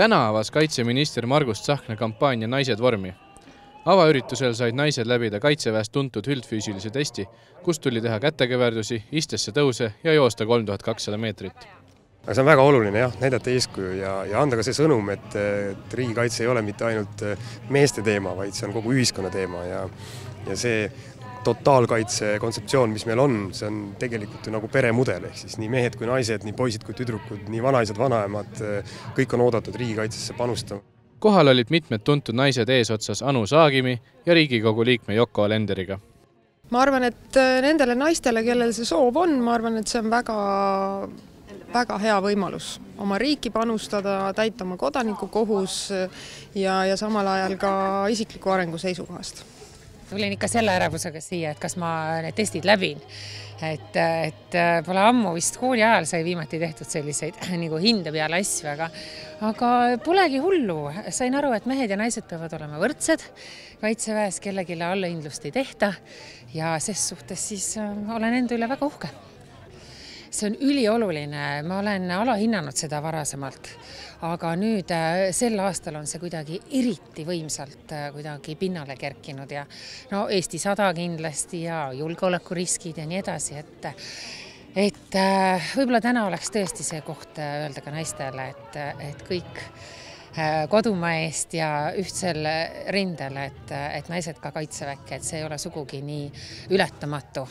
täna avas kaitseminister Margus Tsahkna kampaania Naised vormi. avaüritusel said naised läbida Kaitseväes tuntud üldfüüsilise testi, kus tuli teha kätekeverdusi, istesse tõuse ja joosta kolm tuhat kakssada meetrit aga see on väga oluline jah, näidata eeskuju ja, ja anda ka see sõnum, et, et riigikaitse ei ole mitte ainult meeste teema, vaid see on kogu ühiskonna teema ja ja see totaalkaitse kontseptsioon, mis meil on, see on tegelikult ju nagu peremudel, ehk siis nii mehed kui naised, nii poisid kui tüdrukud, nii vanaisad, vanaemad, kõik on oodatud riigikaitsesse panustama. kohal olid mitmed tuntud naised eesotsas Anu Saagimi ja Riigikogu liikme Yoko Alenderiga. ma arvan, et nendele naistele, kellel see soov on, ma arvan, et see on väga väga hea võimalus oma riiki panustada, täita oma kodanikukohus ja, ja samal ajal ka isikliku arengu seisukohast tulin ikka selle ärevusega siia, et kas ma need testid läbin. et, et pole ammu vist kooli ajal sai viimati tehtud selliseid nagu hinde peale asju, aga, aga polegi hullu. sain aru, et mehed ja naised peavad olema võrdsed kaitseväes, kellelegi allahindlust ei tehta ja ses suhtes siis äh, olen enda üle väga uhke see on ülioluline, ma olen alahinnanud seda varasemalt, aga nüüd äh, sel aastal on see kuidagi eriti võimsalt äh, kuidagi pinnale kerkinud ja no Eesti sada kindlasti ja julgeolekuriskid ja nii edasi, et et äh, võib-olla täna oleks tõesti see koht öelda ka naistele, et, et kõik kodumaa eest ja ühtsel rindel, et, et naised ka kaitseväkke, et see ei ole sugugi nii ületamatu